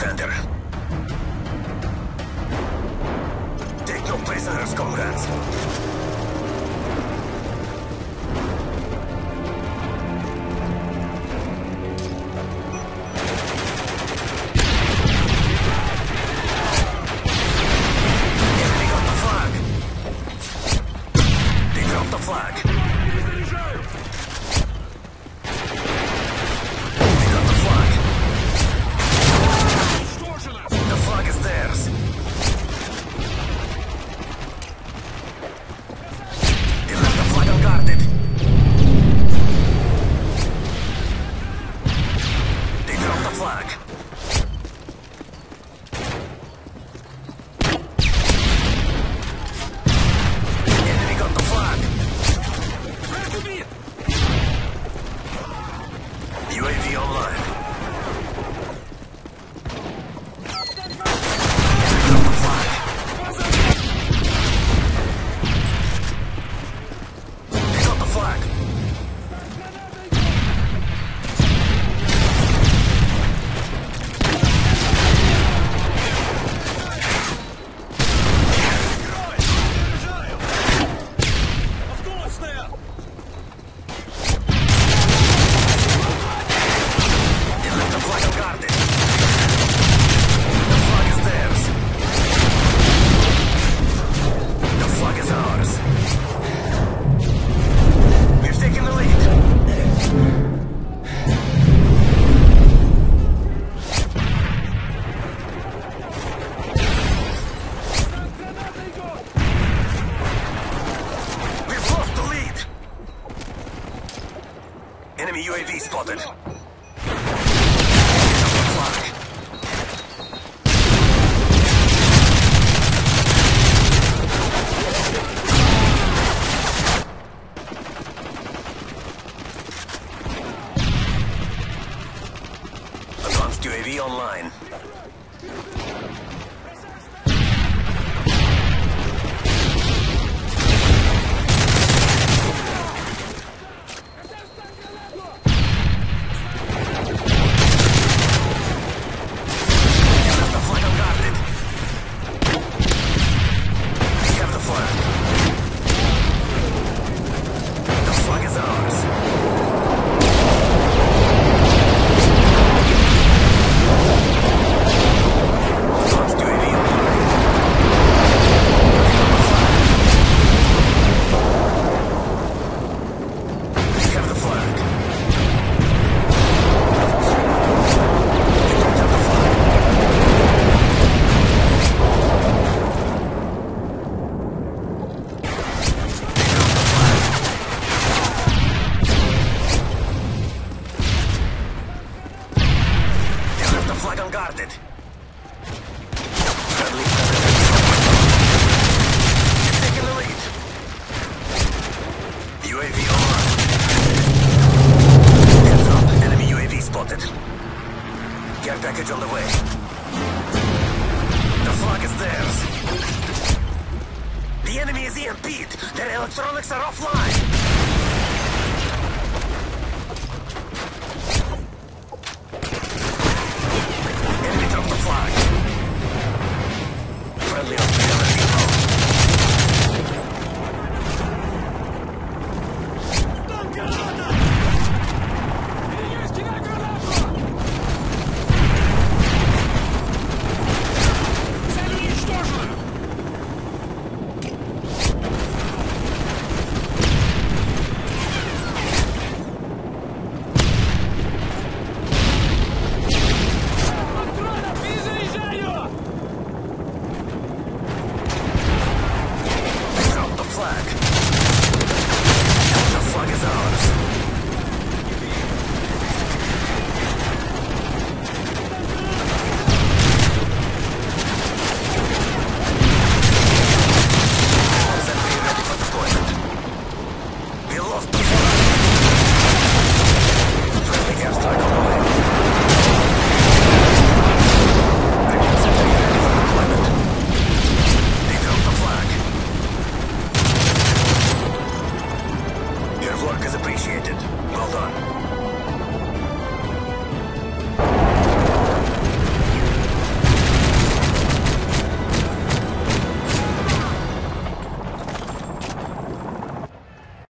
defender. Take your prisoners, comrades. Enemy got flag. Enemy UAV spotted. UAV online. the way. The flag is theirs. The enemy is EMP'd. Their electronics are offline.